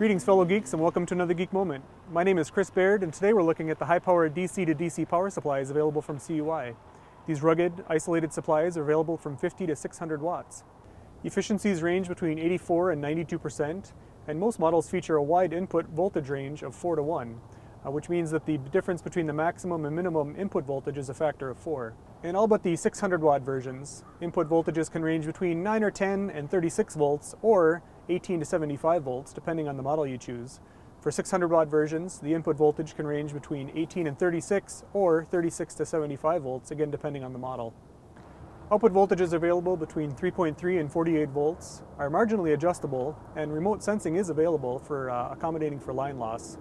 Greetings fellow geeks and welcome to another Geek Moment. My name is Chris Baird and today we're looking at the high-powered DC to DC power supplies available from CUI. These rugged, isolated supplies are available from 50 to 600 watts. Efficiencies range between 84 and 92% and most models feature a wide input voltage range of 4 to 1, uh, which means that the difference between the maximum and minimum input voltage is a factor of 4. In all but the 600 watt versions, input voltages can range between 9 or 10 and 36 volts or 18 to 75 volts depending on the model you choose. For 600 watt versions, the input voltage can range between 18 and 36 or 36 to 75 volts, again depending on the model. Output voltages available between 3.3 and 48 volts are marginally adjustable and remote sensing is available for uh, accommodating for line loss.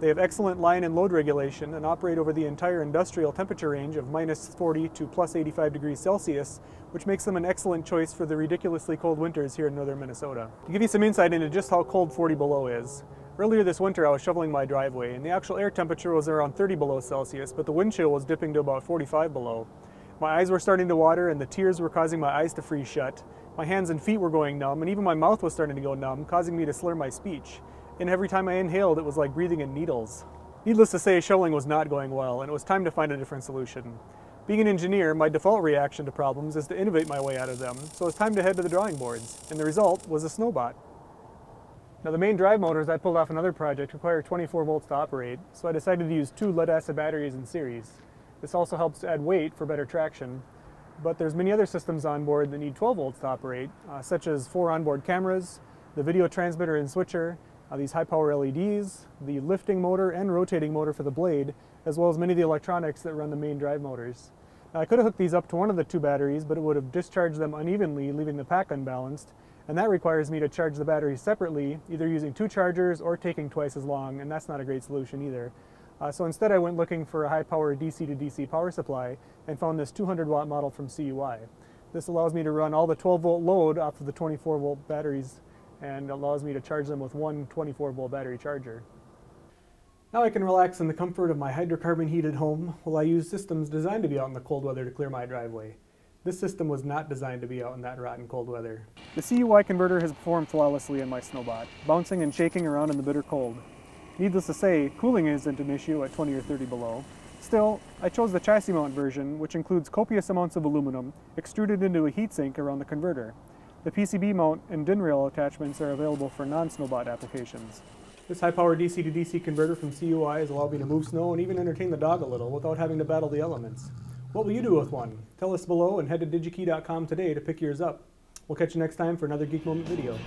They have excellent line and load regulation and operate over the entire industrial temperature range of minus 40 to plus 85 degrees Celsius, which makes them an excellent choice for the ridiculously cold winters here in northern Minnesota. To give you some insight into just how cold 40 below is, earlier this winter I was shoveling my driveway and the actual air temperature was around 30 below Celsius, but the wind chill was dipping to about 45 below. My eyes were starting to water and the tears were causing my eyes to freeze shut. My hands and feet were going numb and even my mouth was starting to go numb, causing me to slur my speech and every time I inhaled, it was like breathing in needles. Needless to say, shoveling was not going well, and it was time to find a different solution. Being an engineer, my default reaction to problems is to innovate my way out of them, so it's time to head to the drawing boards, and the result was a Snowbot. Now the main drive motors I pulled off another project require 24 volts to operate, so I decided to use two lead acid batteries in series. This also helps add weight for better traction, but there's many other systems on board that need 12 volts to operate, uh, such as four onboard cameras, the video transmitter and switcher, uh, these high power LEDs, the lifting motor and rotating motor for the blade, as well as many of the electronics that run the main drive motors. Now, I could have hooked these up to one of the two batteries, but it would have discharged them unevenly, leaving the pack unbalanced, and that requires me to charge the batteries separately, either using two chargers or taking twice as long, and that's not a great solution either. Uh, so instead I went looking for a high power DC to DC power supply and found this 200 watt model from CUI. This allows me to run all the 12 volt load off of the 24 volt batteries and allows me to charge them with one 24 volt battery charger. Now I can relax in the comfort of my hydrocarbon heated home while I use systems designed to be out in the cold weather to clear my driveway. This system was not designed to be out in that rotten cold weather. The CUI converter has performed flawlessly in my Snowbot, bouncing and shaking around in the bitter cold. Needless to say, cooling isn't an issue at 20 or 30 below. Still, I chose the chassis mount version, which includes copious amounts of aluminum extruded into a heatsink around the converter. The PCB mount and DIN rail attachments are available for non-snowbot applications. This high-power DC to DC converter from CUI has allowed me to move snow and even entertain the dog a little without having to battle the elements. What will you do with one? Tell us below and head to digikey.com today to pick yours up. We'll catch you next time for another Geek Moment video.